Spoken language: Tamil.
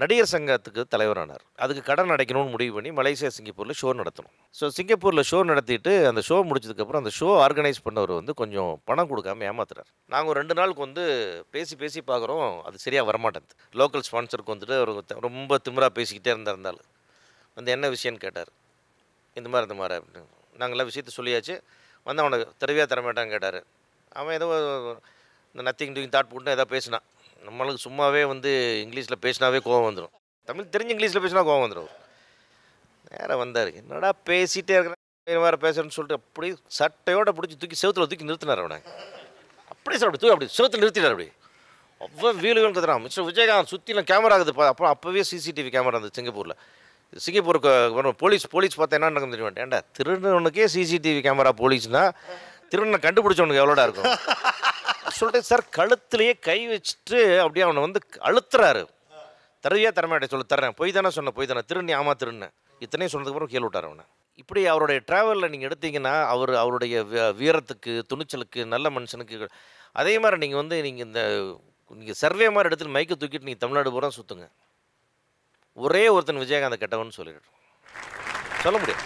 நடிகர் சங்கத்துக்கு தலைவரானார். அதுக்கு கடன் அடைக்கணும்னு முடிவு பண்ணி மலேசியா சிங்கப்பூரில் ஷோ நடத்தணும். ஸோ சிங்கப்பூரில் ஷோ நடத்திட்டு அந்த ஷோ முடிச்சதுக்கப்புறம் அந்த ஷோ ஆர்கனைஸ் பண்ணவர் வந்து கொஞ்சம் பணம் கொடுக்காம ஏமாத்துறாரு. நாங்கள் ஒரு ரெண்டு நாளுக்கு வந்து பேசி பேசி பார்க்குறோம். அது சரியாக வரமாட்டேங்குது. லோக்கல் ஸ்பான்சருக்கு வந்துட்டு ஒரு ரொம்ப திமிராக பேசிக்கிட்டே இருந்தார் வந்து என்ன விஷயம்னு கேட்டார். இந்த மாதிரி இந்த மாதிரி அப்படின்னு. நாங்கள்லாம் விஷயத்த சொல்லியாச்சு. வந்து அவனை தருவியா தரமாட்டான்னு கேட்டார். அவன் ஏதோ இந்த நத்திங் டூயிங் தாட் போட்டு ஏதோ பேசினான். நம்மளுக்கு சும்மாவே வந்து இங்கிலீஷில் பேசினாவே கோவம் வந்துடும் தமிழ் தெரிஞ்சு இங்கிலீஷில் பேசினா கோவம் வந்துடும் நேராக வந்தார். என்னடா பேசிகிட்டே இருக்கிறேன் வேறு பேசுறேன்னு சொல்லிட்டு அப்படி சட்டையோட பிடிச்சி தூக்கி செவுத்துல தூக்கி நிறுத்தினார் அவனை. அப்படியே சார் அப்படி தூக்கி அப்படி செவத்தில் நிறுத்தினார் அப்படி. அவ்வளோ வீலுகள் கத்துறான் மிஸ்டர் விஜயகாந்த் சுற்றிலும் கேமரா இருக்குது. அப்போ அப்போவே சிசிடிவி கேமரா இருந்தது சிங்கப்பூரில். சிங்கப்பூருக்கு வரும் போலீஸ் போலீஸ் பார்த்தா என்ன நடக்கும் தெரியுமா? ஏன்டா திருடனுக்கே சிசிடிவி கேமரா போலீஸ்னால் திருடனை கண்டுபிடிச்சவனுக்கு எவ்வளோடா இருக்கும்? சொல்லிட்டு சார் கழுத்துலேயே கை வச்சுட்டு அப்படியே அவனை வந்து அழுத்துறாரு. தருவியா தரமாட்டேன் சொல்லி தர்றேன். போய் தானே சொன்ன போய் தானே. திருண்ணி ஆமா திருண்ணேன் இத்தனையும் சொன்னதுக்கப்புறம் கேள்வி விட்டார் அவனை இப்படி அவருடைய ட்ராவலில் நீங்கள் எடுத்தீங்கன்னா அவர் அவருடைய வீரத்துக்கு துணிச்சலுக்கு நல்ல மனுஷனுக்கு அதே மாதிரி நீங்கள் வந்து நீங்கள் இந்த நீங்கள் சர்வே மாதிரி இடத்துல மைக்கை தூக்கிட்டு நீங்கள் தமிழ்நாடு பூரா சுற்றுங்க ஒரே ஒருத்தன் விஜயகாந்த் கெட்டவன் சொல்லிடுறோம் சொல்ல முடியாது.